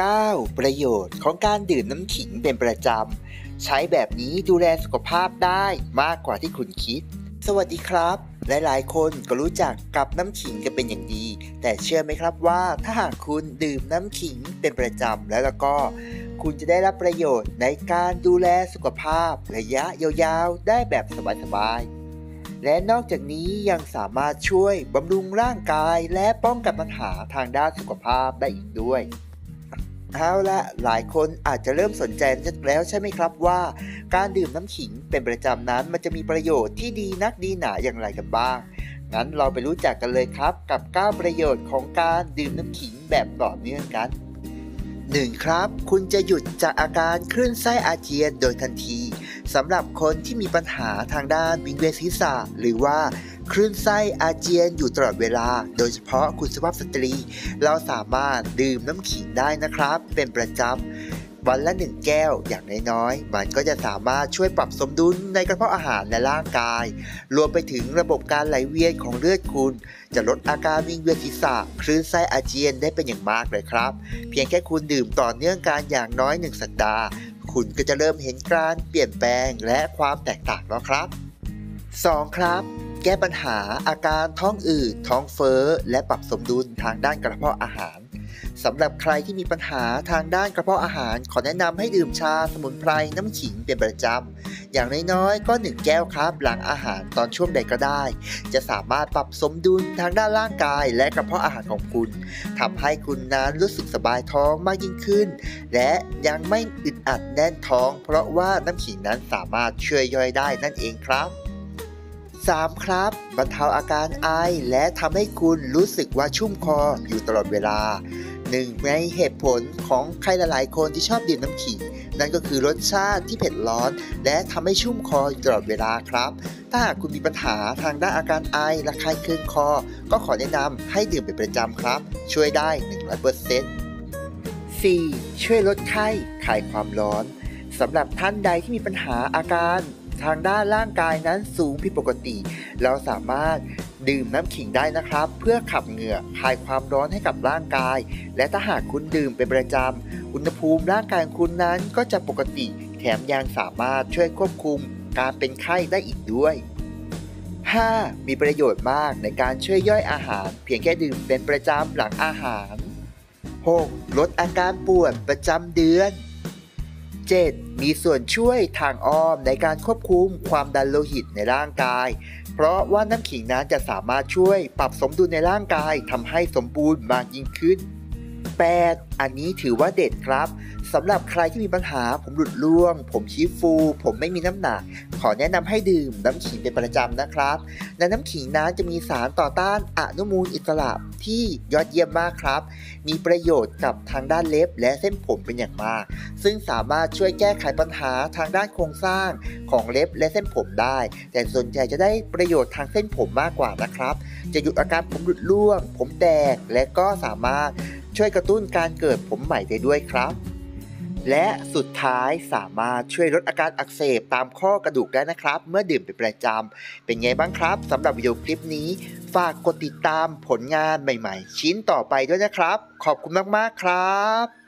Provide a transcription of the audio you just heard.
9. ประโยชน์ของการดื่มน้ำขิงเป็นประจำ ใช้แบบนี้ดูแลสุขภาพได้มากกว่าที่คุณคิด สวัสดีครับ หลายๆ คนก็รู้จักกับน้ำขิงกันเป็นอย่างดี แต่เชื่อไหมครับว่าถ้าหากคุณดื่มน้ำขิงเป็นประจำแล้วแล้วก็ คุณจะได้รับประโยชน์ในการดูแลสุขภาพ ระยะยาวๆ ได้แบบสบายๆและนอกจากนี้ยังสามารถช่วยบำรุงร่างกายและป้องกันปัญหาทางด้านสุขภาพได้อีกด้วย เอาละหลายคนอาจจะเริ่มสนใจแล้วใช่ไหมครับว่า การดื่มน้ำขิงเป็นประจำนั้นมันจะมีประโยชน์ที่ดีนักดีหนาอย่างไรกันบ้าง งั้นเราไปรู้จักกันเลยครับ กับ 9 ประโยชน์ของการดื่มน้ำขิงแบบต่อเนื่องกัน 1. ครับ คุณจะหยุดจากอาการคลื่นไส้อาเจียนโดยทันทีสำหรับคนที่มีปัญหาทางด้านวิงเวียนศีรษะหรือว่า คลื่นไส้อาเจียนอยู่ตลอดเวลา โดยเฉพาะคุณสุภาพสตรี เราสามารถดื่มน้ำขิงได้นะครับ เป็นประจำวันละหนึ่งแก้วอย่างน้อยๆ มันก็จะสามารถช่วยปรับสมดุลในกระเพาะอาหารและร่างกาย รวมไปถึงระบบการไหลเวียนของเลือดคุณ จะลดอาการวิงเวียนศีรษะคลื่นไส้อาเจียนได้เป็นอย่างมากเลยครับ เพียงแค่คุณดื่มต่อเนื่องการอย่างน้อย1สัปดาห์คุณก็จะเริ่มเห็นการเปลี่ยนแปลงและความแตกต่างแล้วครับ 2. ครับ แก้ปัญหาอาการท้องอืดท้องเฟ้อ และปรับสมดุลทางด้านกระเพาะอาหารสำหรับใครที่มีปัญหาทางด้านกระเพาะอาหาร ขอแนะนำให้ดื่มชาสมุนไพรน้ำขิงเป็นประจำ อย่างน้อยๆ ก็1แก้วครับหลังอาหารตอนช่วงใดก็ได้ จะสามารถปรับสมดุลทางด้านร่างกายและกระเพาะอาหารของคุณทำให้คุณนั้นรู้สึกสบายท้องมากยิ่งขึ้น และยังไม่อึดอัดแน่นท้อง เพราะว่าน้ำขิงนั้นสามารถช่วยย่อยได้นั่นเองครับ 3. ครับ บรรเทาอาการไอและทำให้คุณรู้สึกว่าชุ่มคออยู่ตลอดเวลาหนึ่งในเหตุผลของใครหลายๆ คนที่ชอบดื่มน้ำขิงนั่นก็คือรสชาติที่เผ็ดร้อน และทำให้ชุ่มคออยู่ตลอดเวลาครับ ถ้าหากคุณมีปัญหาทางด้านอาการไอและคายคลื่นคอ ก็ขอแนะนำให้ดื่มเป็นประจำครับ ช่วยได้ 100% 4. ช่วยลดไข้คลายความร้อนสำหรับท่านใดที่มีปัญหาอาการ ทางด้านร่างกายนั้นสูงผิดปกติ เราสามารถดื่มน้ำขิงได้นะครับ เพื่อขับเหงื่อคลายความร้อนให้กับร่างกาย และถ้าหากคุณดื่มเป็นประจำอุณหภูมิร่างกายคุณนั้นก็จะปกติ แถมยังสามารถช่วยควบคุมการเป็นไข้ได้อีกด้วย 5. มีประโยชน์มากในการช่วยย่อยอาหาร เพียงแค่ดื่มเป็นประจำหลังอาหาร 6. ลดอาการปวดประจำเดือน 7. มีส่วนช่วยทางอ้อมในการควบคุมความดันโลหิตในร่างกาย เพราะว่าน้ำขิงนั้นจะสามารถช่วยปรับสมดุลในร่างกายทำให้สมบูรณ์มากยิ่งขึ้น 8. อันนี้ถือว่าเด็ดครับสำหรับใครที่มีปัญหาผมหลุดร่วง ผมชี้ฟู ผมไม่มีน้ำหนัก ขอแนะนำให้ดื่มน้ำขิงเป็นประจำนะครับในน้ำขิงนั้นจะมีสารต่อต้านอนุมูลอิสระที่ยอดเยี่ยมมากครับ มีประโยชน์กับทางด้านเล็บและเส้นผมเป็นอย่างมาก ซึ่งสามารถช่วยแก้ไขปัญหาทางด้านโครงสร้างของเล็บและเส้นผมได้ แต่ส่วนใหญ่จะได้ประโยชน์ทางเส้นผมมากกว่านะครับ จะหยุดอาการผมหลุดร่วง ผมแตกและก็สามารถช่วยกระตุ้นการเกิดผมใหม่ได้ด้วยครับ และสุดท้ายสามารถช่วยลดอาการอักเสบตามข้อกระดูกได้นะครับ เมื่อดื่มเป็นประจำ เป็นไงบ้างครับสำหรับวิดีโอคลิปนี้ ฝากกดติดตามผลงานใหม่ๆ ชิ้นต่อไปด้วยนะครับ ขอบคุณมากๆครับ